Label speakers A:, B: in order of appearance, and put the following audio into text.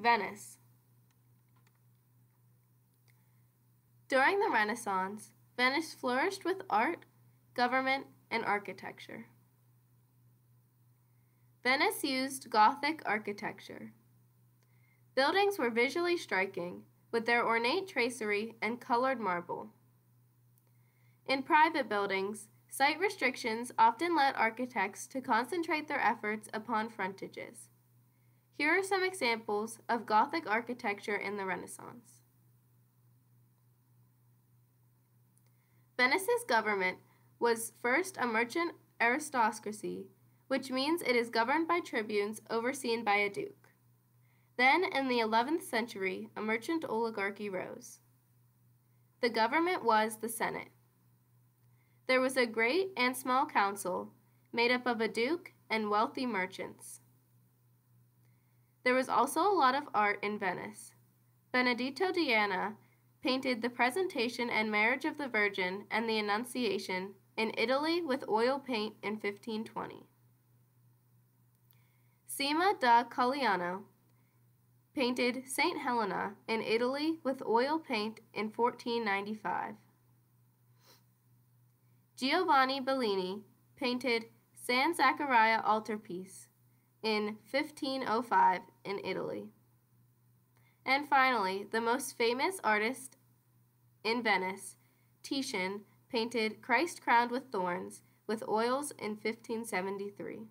A: Venice. During the Renaissance, Venice flourished with art, government, and architecture. Venice used Gothic architecture. Buildings were visually striking, with their ornate tracery and colored marble. In private buildings, site restrictions often led architects to concentrate their efforts upon frontages. Here are some examples of Gothic architecture in the Renaissance. Venice's government was first a merchant aristocracy, which means it is governed by tribunes overseen by a duke. Then, in the 11th century, a merchant oligarchy rose. The government was the Senate. There was a great and small council made up of a duke and wealthy merchants. There was also a lot of art in Venice. Benedetto Diana painted the Presentation and Marriage of the Virgin and the Annunciation in Italy with oil paint in 1520. Cima da Conegliano painted St. Helena in Italy with oil paint in 1495. Giovanni Bellini painted San Zaccaria altarpiece in 1505 in Italy. And finally, the most famous artist in Venice, Titian, painted Christ crowned with thorns with oils in 1573.